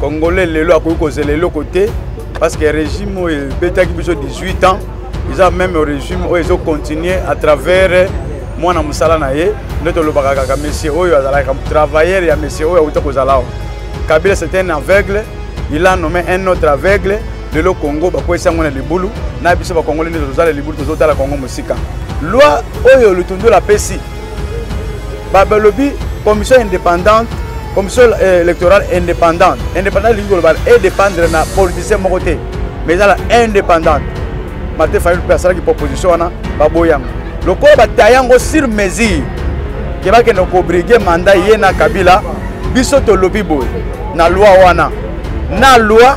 congolais lelo akoki kozela eloko te parce que régime oyo ebetaki biso 18 ans eza même régime oyo ezocontinue à travers mwana mosala na ye nde tolobaka kaka monsieur oyo azalaka travailleur ya monsieur oyo auta kozala awa kabila c'est un aveugle il a nommé un autre aveugle lelo congo bakwesi yango na libulu na biso bakongoli nde tozala libulu tozotala congo mosika loi oyo lutundula apesi balobi commission indépendante commission euh, électorale indépendante indépendante elingi koloba edépendre na politicien moko te mais ezala indépendante martin fayulu mpe asalaki proposition wana baboyi yango lokola bataya yango sur mesure ke bakende kobrige manda ye na kabila biso tolobi boye na loi wana na loi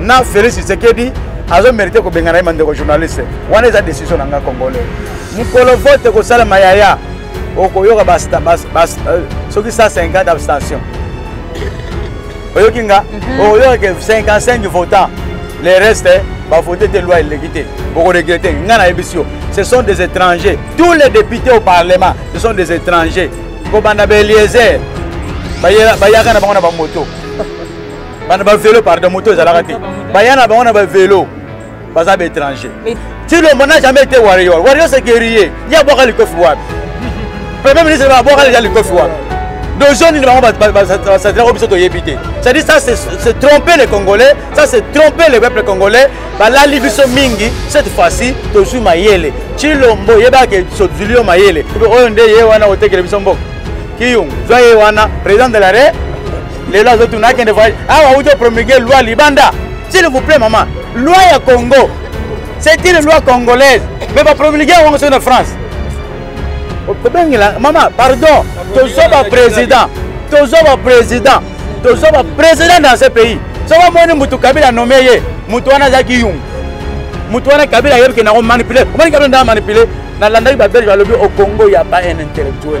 na félix tshisekedi azomerite kobengana ye mandeko journaliste wana eza décision na ngai congolais mokolo vote ekosalama yaya okoyoka euh, soki 150 abstention oyoki nga mhm. okoyoka ke 55 votant le reste bavote te loi eleki te okoregrete nga nayebisi yo ce sont des étrangers tous les députés au parlement ce sont des étrangers kobanda baeliezer bayaka na bango na bamoto bana bavelo pardon moto ezalaka te baya na bango na bavelo baza baétranger tilombo n'a jamais été warrior warrior c'est guerrier ye abwaka likofi wapi premier ministre abwaka deja likofi wapi dojo nini bango basatirako biso toyebi te cestadire ça se tromper les congolais ça se tromper le peuple congolais balali biso mingi cette fois-ci tozwi mayele cilombo yebaka ke tozwili yo mayele oyo nde ye wana otekele biso mboka kiyungu zwa ye wana président de la re lelo azotuna akende voyage awa auti promulgue loi libanda s'il vous plaît mama loi ya congo c'est une loi congolaise mais bapromulgue yango ngo soki na france kobengela mama pardon tozwa baprésident tozwa baprésident tozwa baprésident dans ce pays soki omoni motu kabila nome ye motu wana azalaki yungu motu wana kabila ayebike nango manipule omoni kabila ndaa manipule nalandaki babelge balobi okongo ya ba un intellectuel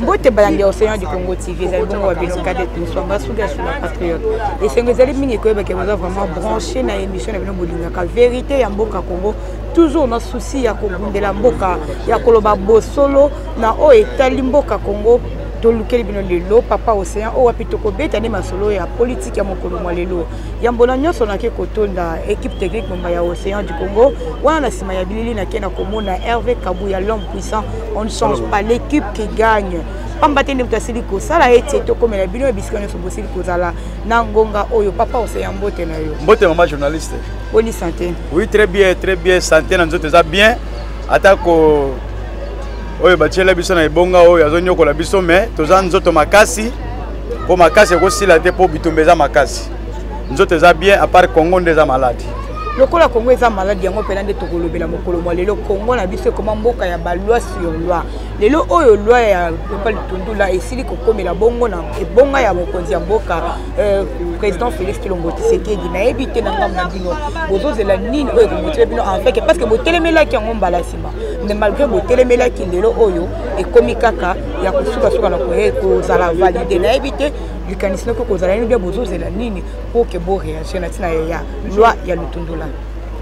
mbote balandi ya océan du congo tv ezali bongo ba bino cadet moswamba suki ya sula patriote esengo ezali mingi koyebake boza vraiment branché na émission na bino bolingaka vérité ya mboka congo toujours na souci ya kobundela mboka ya koloba bosolo na oyo etali mboka congo tolukeli bino lelo papa océan oyo wapi tokobeta nde masolo ya politike ya mokolo mwa lelo ya mbona nyonso nake kotonda équipe technique momba ya océan du congo wana na nsima ya bilili nake na komona herve kabu ya l'homme puissant on ne change pas l'équipe qui gagne pamba te nde moto asili kosala ete tokomela bino ya bisika nyonso bosili kozala na ngonga oyo papa oseya mbote na yo mbote mama journaliste boni sante oui très bien très bien sante na nzoto eza bien atako oyo batyela biso na ebonga oyo azonyokola biso me toza nzoto makasi mpo makasi ekosila te mpo bitumba eza makasi nzoto eza bien apart congo nde eza maladi lokola congo eza maladi yango mpena nde tokolobela mokolo mwa lelo congo na biso ekoma mboka ya baloi sur loi lelo oyo loi ya lopa litundula esili kokomela bongo na ebonga ya mokonzi ya mboka euh, président félix kilombo tisekedi nayebi te na ngambo na bino bozozela nini oyo ekomotive bino en fait parce que botelemelaki yango mbala nsima mais malgré botelemelaki lelo oyo ekomi kaka ya kosukasuka na koye kozala valide nayebi te likanisi noko kozala nini bia bozozela nini mpo ke boreagir na ntina ya loi ya lutundola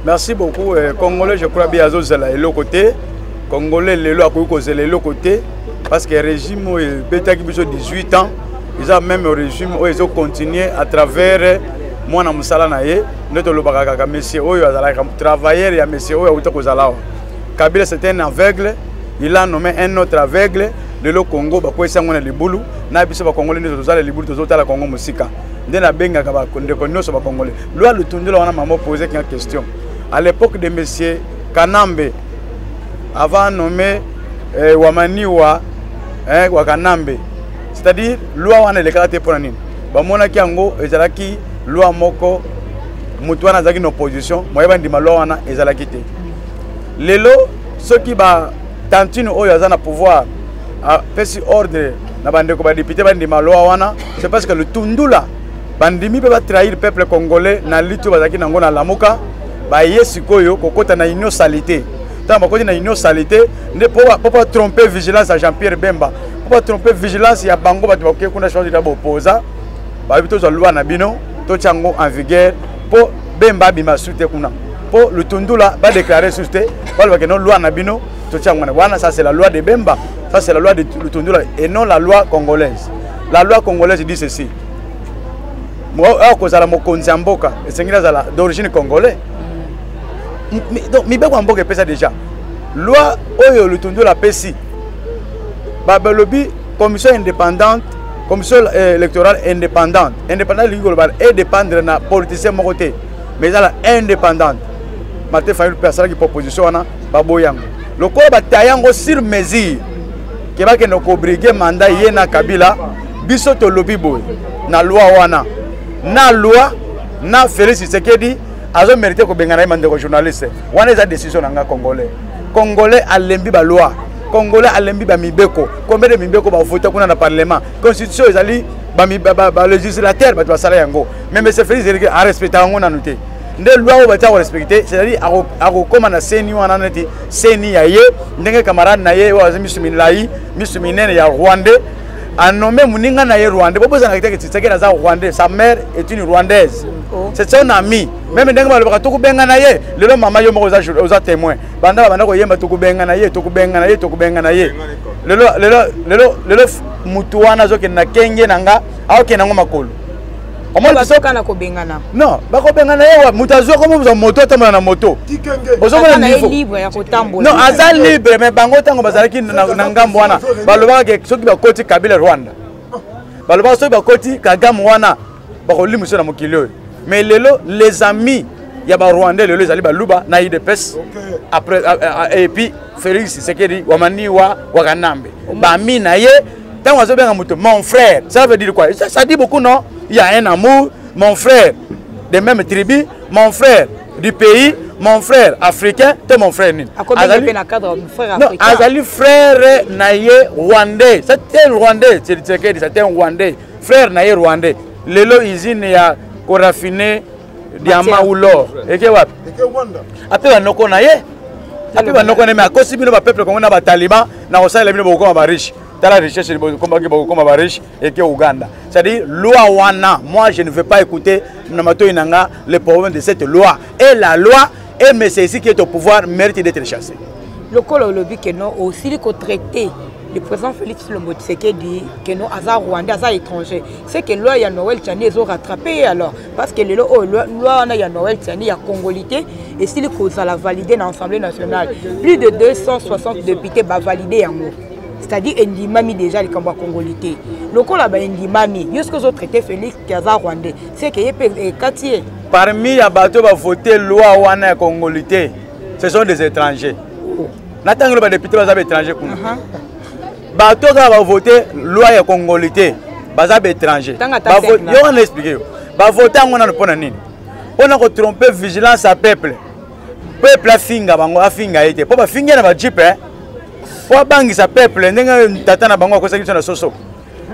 merci beaucoup eh, congolais je crois bien azozela eloko te congolais lelo akoki kozela eloko te parce que régime oyo ebetaki biso 18 ans eza même régime oyo ezocontinue à travers mwana mosala na ye nde tolobaka kaka monsieur oyo azalaka travailleur ya monsieur oyo awuta kozala awa kabila c'est un aveugle il a nommé un autre aveugle lelo congo bakwesi yango na libulu na biso bakongole nde tozala libulu tozotala congo mosika nde nabengaka bandeko nyonso bakongole lwa lutundola wana mama opose kina question à l'époque de monsieur kanambe avant nommé eh, wamaniwa eh, wa kanambe c'est-à-dire loi wana elekaka te mpona nini bamonaki yango ezalaki loi moko motu wana azalaki na opposition moye bandima loi wana ezalaki te lelo soki batantine oyo aza na pouvoir apesi ordre na bandeko badepute bandima loi wana c'est parce que lutundula bandimi mpe batrahir peuple congolais na liti oyo bazalaki nango na lamuka baye sikoyo kokɔta na union salite ntango bakoti na union salite nde mpo batrompe vigilance ya jean pierre bemba mpo batrompe vigilance ya bango bato bakoki kuna change na bopoza bayebi tozwa lwa na bino totya yango en vigueur mpo bemba abima su te kuna mpo lutundula badeklare susu te balobake no loi na bino totya yango wana wana ça c'est la loi de bemba ça c'est la loi de lutundula et non la loi congolaise la loi congolaise dit ceci awa kozala mokonzi ya mboka esengeli azala d'origine congolais donc mibeko ya mboka epesa déjà loi oyo lutundula apesi balobi commission indépendante commission euh, électorale indépendante indépendante elingi koloba edépendre na politicien moko te mais ezala indépendante martin fayulu mpe asalaki proposition wana baboyi yango lokola bata yango sur mesure ke bakende kobrige manda ye na kabila biso tolobi boye na loi wana na loi na félix tshisekedi azomerite kobengana ye mandeko journaliste wana eza décision na nga congolais congolais alembi baloi congolais alembi bamibeko combien de mibeko bavota kuna na parlement constitution ezali balegislateur bato basala yango mais monsieur félix eliki arespectaka yango nanu te nde loi oyo batia korespecte c'est-à-dire akokóma na seni wana neti seni ya ye ndenge camarade na ye oyo aza misu milai misu minene ya rwandais anome moninga na ye rwandais bobozanaka te ke tshisekedi aza rwandais sa mère est une rwandaise oh. c'est son ami meme ndenge balobaka tokobengana ye lelo mama yo moko oza témoin banda babanda koyemba tokobengana ye tokobengana ye tokobengana ye lelo lelo lelo lelo motu wana azokende na kenge na nga aokende yango makolo omona kobengana non bakobengana ye wa moto azwa komoza moto atambola na moto ozomonano aza libre mais bango ntango bazalaki na ngambo wana balobaka ke soki bakoti kabila rwanda balobaka soki bakoti kagame wana bakolimusa na mokili oyo mais lelo les amis ya barwandais lelo ezali baluba na idps après epuis félix tshisekedi wamaniwa wakanambe bami na ye ntango azobenga moto mon frère ça veut dire quoi ça dit beaucoup non il y a un amour mon frère de même tribu mon frère du pays mon frère africain te mon frère nini azali frère na ye rwandais c'est un rwandais tshisekedi c'est un rwandais frère na ye rwandais lelo usine ya korafine diamant ou l'or eke wapi ape banoko na ye ape banoko na ye me akosi bino bapeuple kongo na bataliban na kosalela bino bokokoma bariche tala richesse libokomaki bokokoma bariche eke uganda c'est-à-dire loi wana moi je ne veux pas écouter na matoi na nga le problème de cette loi et la loi et mais c'est ici qui est au pouvoir mérite d'être chassé lokola olobi ke non osili kotraite le président félix lombo tshisekedi que no aza rwandais aza étranger c'est que loi ya noël tiani ezo rattrape ye alors parce que lelo oyo oh, loi wana ya noël tiani ya congolité esili kozala valide na assemblée nationale plus de 260 députés bavalide yango c'est-à-dire endimami déjà likambo ya congolité lokola baendimami yo soki ozotraite félix ke aza rwandais c'est ke ye mpe ekati eh, ye parmi ya bato bavote loi wana ya congolité ce sont des étrangers natangelo badepute baza baétranger kuna uh -huh. bato kaka bavote loi ya congoli te baza baétranger yo wana explike yo bavote yango nano mpo na nini mpo na kotrompe vigilance ya peuple peuple afinga bango afinga ye te mpo bafingi na bajipe eh? mpo abangisa peuple ndenge tata na bango akosaki biso na soso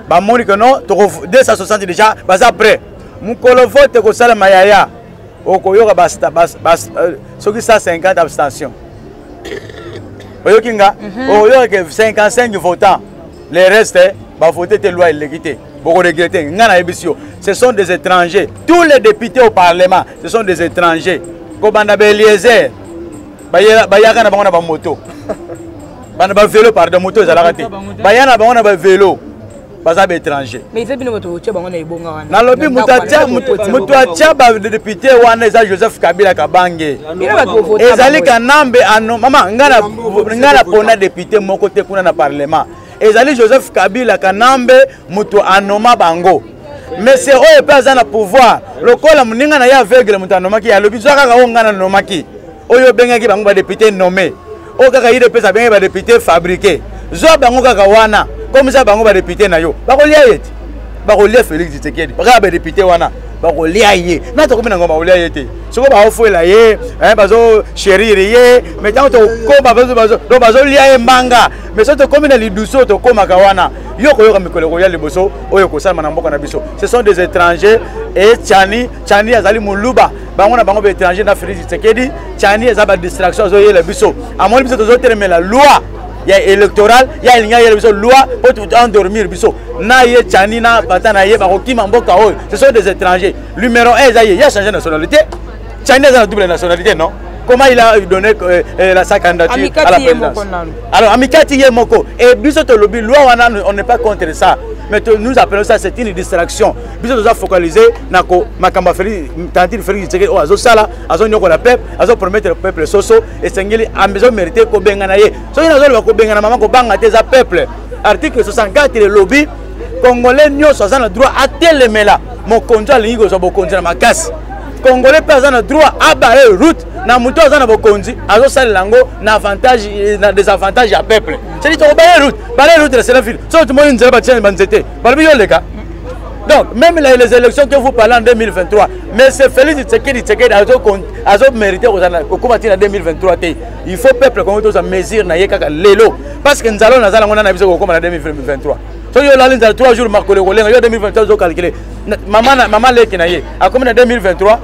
bamoni ke non 260 déjà baza prêt mokolo vote ekosalama yaya okoyoka euh, soki 150 abstention oyoki nga mhm. okoyoka ke 55 votant les restes bavote te loi eleki te bokoregrete nga nayebisi yo ce sont des étrangers tous les députés au parlement ce sont des étrangers kobanda baeliezer bayaka na bango na bamoto bana bavelo pardon moto ezalaka te baya na bango na bavelo baza baétranger nalobi moto atya badepute wana eza joseph kabila kabange ezali kanambe ano mama ngai napona depute moko te kuna na parlement ezali joseph kabila kanambe moto anoma bango monsieur oyo mpe aza na pouvoir lokola moninga na ye aveugle moto anomaki alobi zwa kaka oyo ngai nanomaki oyo obengaki bango badepute nomme oyo kaka idps abengaki badepute fabrike zwa bango kaka wana komisa bango badepute na yo bakolia ye te bakolia félix tshisekedi bakaka badepute wana bakolia ye na tokomi na ngongo bakolia ye te soko baofuela ye eh, bazosherire ye mai ntango tokoma donc bazolia ye mbanga mai soki tokomi na lidusu oyo tokomaka wana yo koyoka mikolo ekoya liboso oyo ekosalama na mboka na biso ce sont des étrangers etiani Chani azali muluba bango na bango ba étranger na Félix Tshisekedi Chani eza ba distraction azoyela biso amoni biso tozotelemela loi ya électoral ya elingi ayela biso loi mpo endormir biso na ye Chani na bata na ye bakokima mboka oyo ce sont des étrangers numero 1 eza ye ya changer nationalité Chani aza na double nationalité non comment il a donné euh, euh, la, sa candidature Amikati à la présidence Alors, Amikati Yemoko, et Bissot Lobi, loi, on n'est pas contre ça. Mais nous appelons ça, c'est une distraction. biso toza focalise na ko makambo ya felix tantine felix tshisekedi oyo azosala azonyokola peuple azopromettre peuple soso esengeli ezomérite kobengana ye soki nazoloba kobengana mama kobanga te eza peuple article 64 elobi congolais nyonso aza na droit atelemela mokonzi alingi kozwa bokonzi na makasi congolais mpe aza na droit abale route na moto aza na bokonzi azosalela yango na avantage na desavantage ya peuple sedi tokobale route bale route na senaville soki tomoni nzela batia banzete balobi yo leka donc même les, les élections que vous parlez en 2023 mais c'est félix tsekedi tsekedi azo mérité kozala kokoma ntina 2023 te il faut peuple kongo toza mesure na ye kaka lelo parce que nzala oyo naza nango nana biso kokoma na 2023 soki yo olali nzala 3 jours makolo ekolenga yo 2023 ozo calcule mama leki na ye akomi na 2023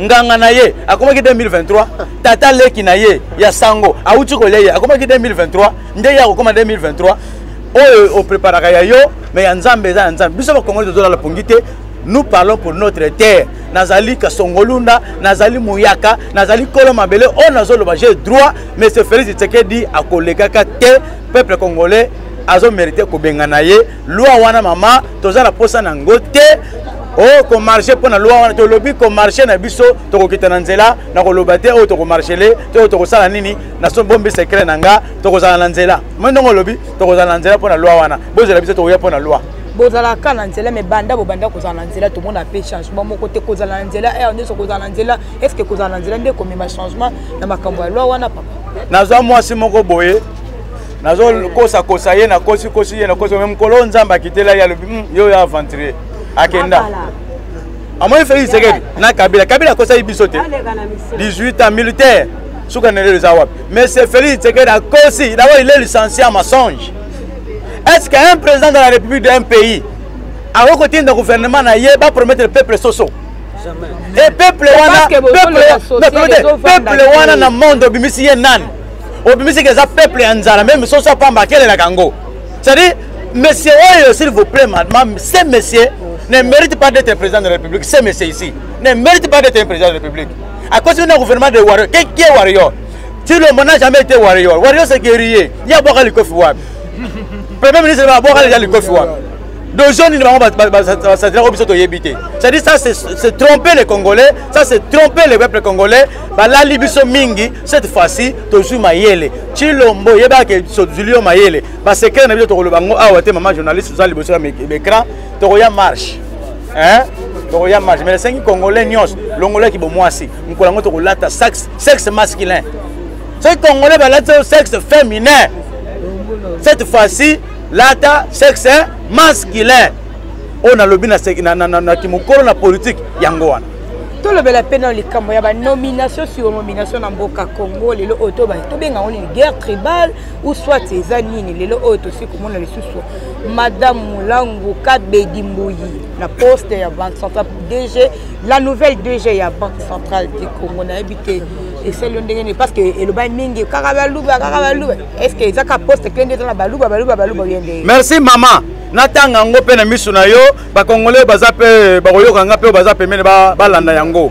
nganga na ye akomaki 2023 tata leki na ye ya sango awuti kolia ye akomaki 2023 nde ye akokoma 2023 oyo o preparaka ya yo mais ya nzambe eza ya nzambe biso bakongoli tozolala pongi te nous parlons pour notre terre nazali kasongolunda nazali muyaka nazali kolo mabele oyo nazoloba j'ai droit mais ce félix tshisekedi akolekaka te peuple congolais azomerite kobengana ye loi wana mama toza na mposa na yango te o oh, komarche mpo na loi wana tolobi komarche na biso tokokita na nzela na koloba te oyo tokomarchele te oyo tokosala nini naso bombi secret na nga tokozala na nzela moi ndongo olobi tokozala na nzela mpo na loi wana bozela biso tokoya mpo na loi bozalaka na nzela me banda bobanda kozala na nzela tomona mpe changement moko te kozala na nzela aire nyonso kozala na nzela est ce que kozala na nzela nde komema changement na makambo ya loi wana papa nazwa mwasi moko boye nazokosakosa ye nakosikosi ye nakosi me mokolo oyo nzambe akitela ye alobi hmm, yo ya aventurier akenda amoni felix tshisekedi na kabila kabila akosaki biso te 18 ans militaire suka na lelo eza wapi Monsieur Félix Tshisekedi akosi, d'abord il est licencié en mensonge. Est-ce qu'un président de la République d'un pays akoki kotinda gouvernement na ye bapromettre peuple soso e peuple wana peuple wana na monde obimisi ye nani obimisi ke eza peuple ya nzala meme soso apamba akelelaka yango c'est-à-dire monsieur oyo s'il vous plaît madame ce monsieur ne mérite pas d'être président de la république ce monsieur ici ne mérite pas d'être un président de la république à cause d'un gouvernement de warrior qui, qui est warrior Tshilombo n'a jamais été warrior warrior c'est guerrier ye abwaka likofi wapi premier ministre abwaka deja likofi wapi dojo nini bango basatirako biso toyebi te c'est-à-dire ça c'est tromper les congolais ça c'est tromper le peuple congolais balali biso mingi cette fois-ci tozwi mayele chilombo yebaka tozwili yo mayele basecret na biso tokoloba yango awa te mama journaliste oza liboso ya baecran tokoya marche hein tokoya marche mais nasengi congolais nyonso longola kibomwasi mokolo yango tokolata sexe sexe masculin soki congolais balati oyo sexe féminin cette fois-ci lata sexe masculin oyo nalobi na kimokolo na politike yango wana tolobela mpe na likambo ya banomination sur nomination na mboka congo lelo oyo tobenga yango nini guerre tribale ou soit eza nini lelo oyo tosi komona lisusu Madame Moulango Kabedi Mboyi, la poste et la Banque centrale DG, la nouvelle DG et la Banque centrale du Congo, on a habité et c'est l'un des parce que le bain mingi, karabalouba, karabalouba, est-ce que ça poste clé de la balouba, balouba, balouba, Merci maman. natanga yango mpe na miso na yo bakongole baza mpe bakoyoka nga mpe baza pembeni balanda yango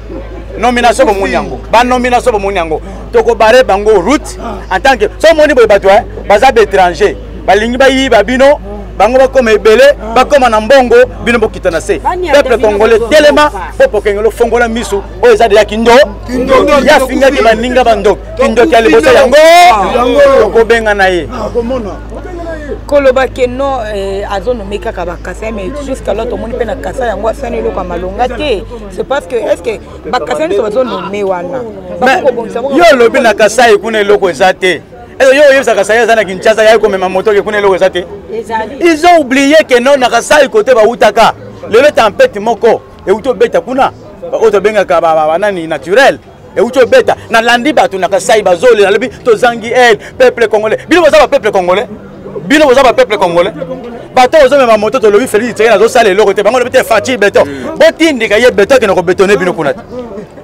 nomination bomoni yango banomination bomoni yango tokobare bango route en tant que so omoni boye bato eh, baza baétranger balingi bayiba bino bango bakoma ebele ah. bakoma na mbongo bino bokita na se peuple congolais telema mpo pokengeli ofongola misu oyo eza deya kindo ye afingaki baninga bandoki kindoki ya liboso yango ah. okobenga na ye ah, koloba ke no eh, azonome kaka bakasa mais jusqu'alors tomoni mpe na kasa yango asani eloko ya malonga te c'est parce que est ce que bakasa nyonso bazonome wana yo olobi na kasai kuna eloko eza te ezo yo oyebisa kasai aza na kinshasa yaki komema moto ke kuna eloko eza te ils ont oublié que non na kasai kote bawutaka lelo tempete moko euti obeta kuna oyo tobengaka banani naturel euti obeta nalandi bato na kasai bazole nalobi tozangi aide peuple congolais bino boza bapeuple congolais bino boza bapeuple congolais bato ozomema moto tolobi felix tseke nazosala eloko te bango lobi te faci beton hmm. botindika ye beton akende kobetone bino kuna te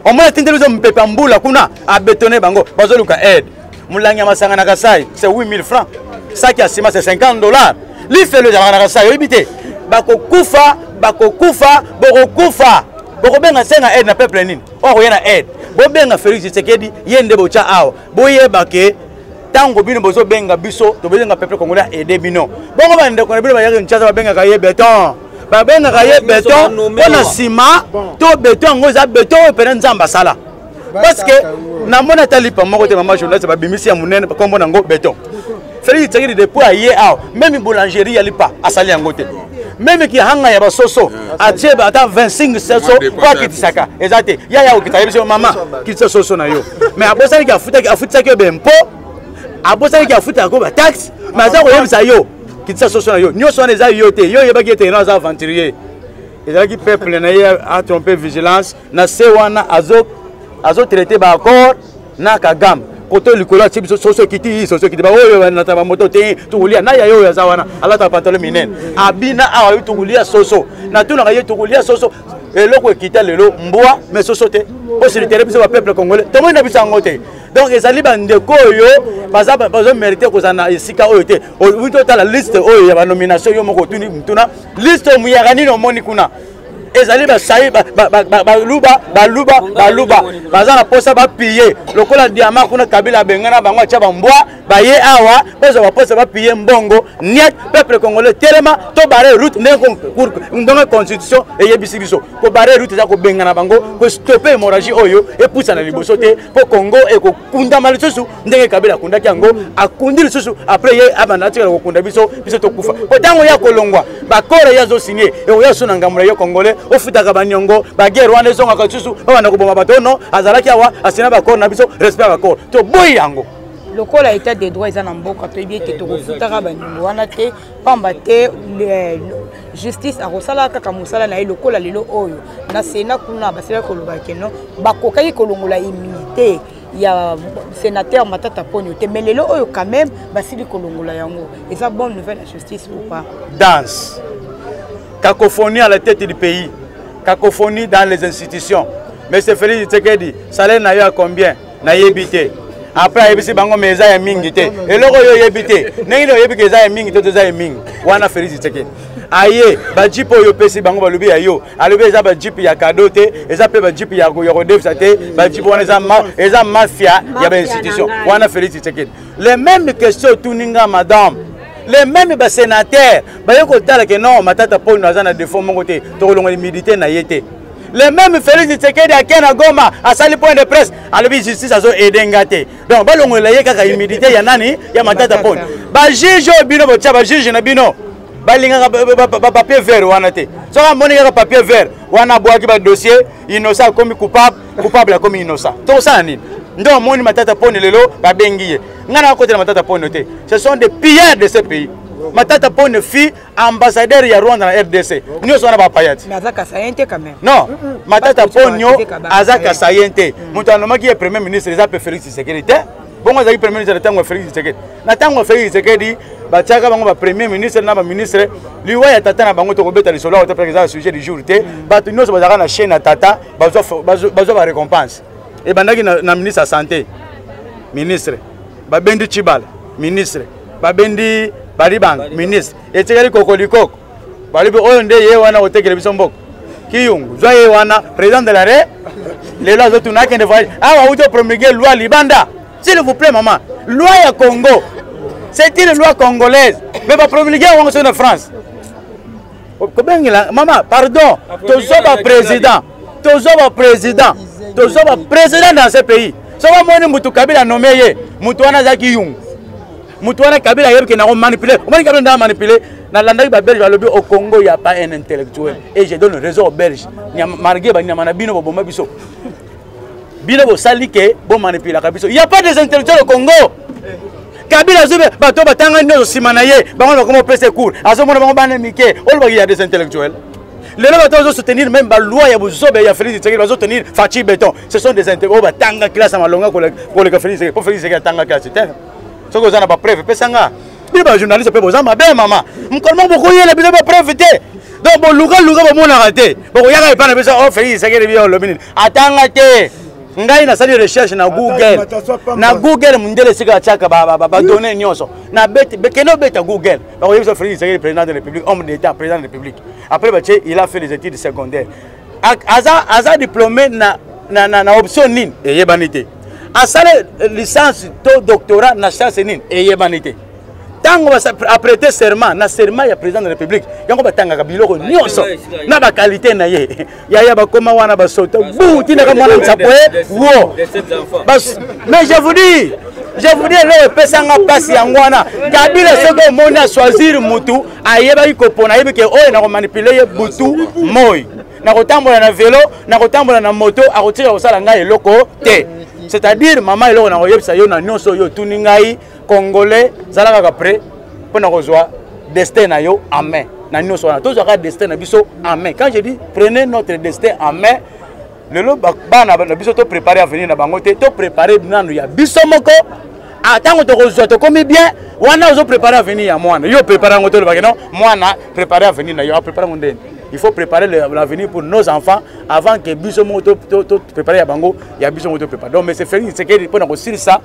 omona atindeli ozo mopepe ya mbula kuna abetone bango bazoluka aide molangi ya masanga na kasai se 8000 francs saki ya nsima se 50 dollars lifelo ezalaka na kasai oyebi te bakokufa bakokufa bokokufa bokobenga senga aide na peuple nini or oye na aide bobenga félix tshisekedi ye nde botya awa boyeba ke ntango bino bozobenga biso tobozenga peuple congolais aide bino bongo bandeko na bino bayaki nchaza babengaka ye beton babengaka ye beton mpo na nsima to beton yango eza beton oyo mpena nzambe asala parce que namoni ata lipa moko te mama journaliste babimisi ya monene bakombo na yango beton Felix Tshisekedi depuis aye awa meme boulangerie ya lipa asali yango te meme kihanga ya basoso atie ata 25 soso po akitisaka eza te yaya okitaka biso mama kitisa soso na yo mais abosaniki afutisaki yo bempo abosaniki afutaka ko bataxe mais aza koyebisa yo kitisa soso na yo nyonso wana eza yo te yo oyebaki ete ena aza aventurier ezalaki peuple na ye atrompe vigilance na se wana azotraite baaccord na kagame koto likolo atie biso soso ekiti soso ekiti baoyo banata bamoto te tokolia na yaye oyo aza wana alataka pantalo minene abina awa yo tokolia soso natunaka ye tokolia soso eloko ekita lelo mbwa me soso te osilitere biso bapeuple congolais tomoni na biso yango te donc ezali bandeko oyo bazomérite kozala na esika oyo te oyi totala liste oyo ya banomination yo moko otuni motuna liste omuyaka nini omoni kuna ezali basai baluba baluba baluba baza na mposa bapiye lokola diama kuna kabila abengana bango atya bambwa baye awa bazwa baposa bapiye mbongo niet peuple congolais telema to bare route ndenge constitution eyebisi biso kobare route eza kobengana bango kostope hémorragie oyo epusana liboso te mpo congo ekokundama lisusu ndenge kabila akundaki yango akundi lisusu après ye abanda atikala kokunda biso biso tokufa mpo ntango ye akolongwa bakore ye azosinye ekoya lisusu na ngambo na ye congolais ofutaka baniongo baguerre wana ezongaka lisusu babanda koboma bato ono azalaki awa asina bakore na biso respect ya bakore toboyi yango lokola état de droit eza na mboka toyebi ete tokofutaka baningo wana te pamba te justice akosala kaka mosala na ye lokola lelo oyo na sena kuna basilaki koloba keno bakokaki kolongola immunité ya sénateur matata ponio te mais lelo oyo quand même basili kolongola yango eza bonne nouvelle ya justice ou pas danse cacophonie à la tête du pays cacophonie dans les institutions mais c'est félix tshisekedi salaire na yo ya combien nayebi te après ayebisi bango me eza ya mingi te eloko oyo oyebi te ndenge nini oyebi ke eza ya mingi te to eza ya mingi wana félix tshisekedi aye bajipe oyo opesi bango balobi ya yo alobi eza bajipe ya kado te eza mpe bajipe ya kodefisa te bajipe wana eza mafia ya bainstitution wana félix tshisekedi le même question otuni nga madame le même basénateur baye kotala ke non matata mpono aza na défaut moko te tokolongola imidité na ye te le même Félix Tshisekedi ake na Goma asali point de presse alobi justice azo aider nga te donc balongolela ye kaka humidité ya nani ya matata poni ba juge oyo bino botia ba juge na bino balingaka papier vert wana te soki amoni kaka papier vert wana abwaki badossier innocent akomi coupable coupable akomi innocent tokosala nini nde omoni matata poni lelo babengi ye ngai nakotela matata poni te ce sont des pillards de ce pays matata poni fi ambassadeur ya rwanda na rdc nyonso wana bapaya ti non matata ponio aza kasayen te mm. moto anomaki ye premier ministre eza mpe félix tshisekedi te bongo azalaki premier ministre na ntango ya félix tshisekedi na ntango ya félix tshisekedi batiaka bango bapremier ministre na baministre liwa ya tata na bango tokobeta lisolo yango te mpe eza sujet du jour te mm. bato nyonso bazalaka na chaine ya tata bazwa barécompense ebandaki na ministre ya santé ministre babendi chibala ministre babendi balibanga ministre etikali kokolikoko balobi oyo nde ye wana kotekele biso mboka kiyungu zwa ye wana président de la re lelo azotuna akende voyage awa auti promulgue loi libanda s'il vous plaît mama loi ya congo c'est une loi congolaise mais bapromulgue yango soki na france kobengela mama pardon toza baprésident toza baprésident toza baprésident dans ce pays soki omoni mutu kabila nome ye mutu wana azalaki yungu mutu wana kabila ayebi ke nango manipule omoni kabila ndaa manipule nalandaki babelge balobi au congo ya pas un intellectuel et je donne raison au belge margie banyama na bino boboma biso bino bosali ke bomanipulaka biso ya pas des intellectuels au congo kabila azwi bato batanga nyonso nsima na ye bango na bakoma opesa cour azomona bango bana mike olobaki ya des intellectuels lelo bato bazosoutenir meme baloi ya bozobe ya félix tshisekedi bazosoutenir faci béton ce sont des intellectuels oyo batanga classe ya malonga koleka félix tshisekedi mpo félix tshisekedi atanga classe te soki oza na bapreuve pesa nga bino bajournaliste mpe boza mabe mama mokolo moko bokoyela bino bapreuve te donc bolukaluka bomonaka te bokoyaka epai na biso o oh, felix isekeli biyo olobi nini atanga te ngai nasali recherche na google na google mondele esika atiaka badonne nyonso kende obeta google bakoyebisa felix isekeli président de république homme d'état président de république après batie il a fait les études secondaires aza diplômé na option nini eyebani te asala licence to doctorat na science nini eyebani te ntango aprete serment na serment ya président de république yango batangaka biloko nyonso na bakalite na ye yaya bakoma wana basoto bu tinaka mwana nsapo ye wo mais je vous dis je vous dis eloko epesanga mpasi yango wana kabila soki omoni aswazir mutu ayebaki kopona ayebi ke oyo nakomanipule ye butu moi nakotambola na velo nakotambola na moto akotika kosala ngai eloko te c'est-à-dire mama eloko nakoyebisa yo na nyonso oyo otuni ngai congolais zala kaka pre mpo na kozwa destin na yo en main na nyonso wana tozwaka destin na biso en main quand je dis prenez notre destin en main lelo bana na biso toprépare avenir na bango te toprépare nano ya biso moko Ah, ntango tokozwa tokomi bien wana ozo prépare avenir ya mwana yo prépare yango tolobaki non mwana prépare avenir na yo aprépare yango ndeni il faut préparer l'avenir pour nos enfants avant que biso moko toprépare ya bango ya biso moko toprépare donc monsieur félix tshisekedi mpo na kosilisa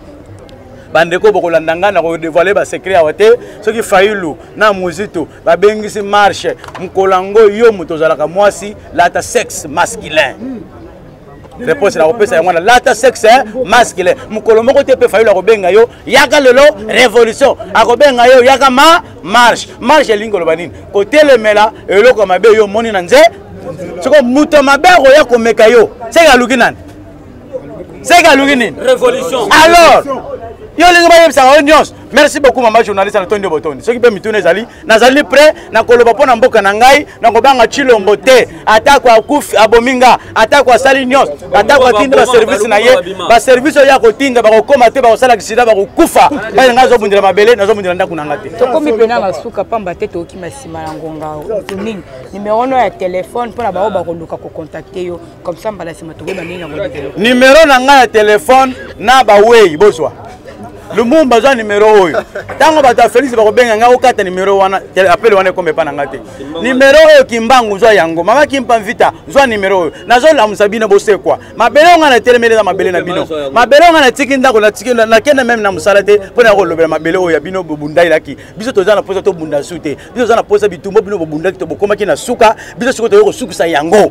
bandeko bokolanda ngai na kodevoile basecret awa te soki failu na muzito babengisi marche mokolo yango yo moto ozalaka mwasi lata sexe masculin mm. reponse nakopesa yango na lata sexe eh, masculin mokolo moko te mpe fayulu akobenga yo yaka lelo révolution akobenga yo yaka ma marche marche elingi koloba nini kotelemela eloko ya mabe yo omoni na nze soko moto mabe akoya komeka yo seke aluki nani seke aluki nini alors yo olingi bayebisaka yo nyonso merci beaucoup mama journaliste na tondi botondi soki mpe mituna ezali nazali prêt na koloba mpo na mboka na ngai na kobanga chilombo te atako akufi abomi nga atako asali nyonso atako atindi baservice na ye baservice oyo ya kotinda bakokoma te bakosala kisida bakokufa bai ngai azobundela mabele nazobundela ndako na nga te tokomi mpena na suka mpamba te tokima nsima ya ngonga nini nimero no ya telefone mpo na baoyo bakoluka kokontakte yo Comme ça, mbala sima tokoyeba ndenge ya koyeba eloko. Numero na ngai ya telefone na bawei bozwa. Lumumba azwa numero oyo. Ntango bato ya Felix bakobenga ngai okata numero wana, apele wana ekoma epa na ngai te. Numero oyo Kimbangu zwa yango. Mama Kimpa Mvita zwa numero oyo. Nazolamusa bino bosekwa. Mabele oyo ngai natelemeli eza mabele na bino. Mabele oyo ngai natiki ndako natiki nakenda meme na mosala te mpo na kolobela mabele oyo ya bino bobundailaki. Biso toza na mposa tobunda su te. Biso toza na mposa bitumba bino bobundaki to bokomaki na suka. Biso sikoyo toyei kosukisa yango.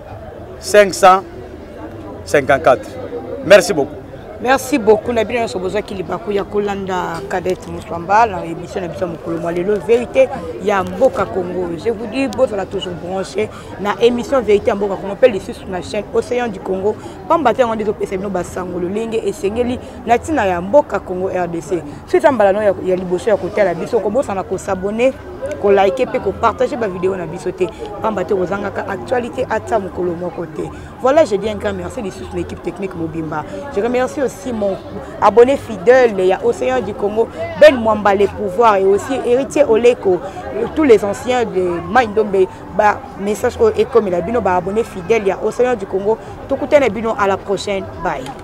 554 merci beaucoup merci beaucoup na bino nyonso bozwaki libaku ya kolanda cadet mosamba na émission na biso ya mokolo mwa lelo vérité ya mboka congo je vous dis bozala toujours branché na émission vérité ya mboka congo mpe lisusu na chaîne océan du congo pamba te yango nde ezopesa bino basango lolenge esengeli na ntina ya mboka congo rdc soki eza mbala no ya liboso ya kotala biso kobosana kosabone kolike mpe kopartage bavideo na biso te mpamba te kozangaka actualité ata mokolo moko te voilà je dis un grand merci lisusu na équipe technique mobimba je remercie aussi mon abonné fidèle ya océan du congo ben mwamba le pouvoir et aussi héritier oleko tous les anciens de maindombe bamessage oyo ekomela bino baabonné fidèle ya océan du congo tokutana bino à la prochaine bye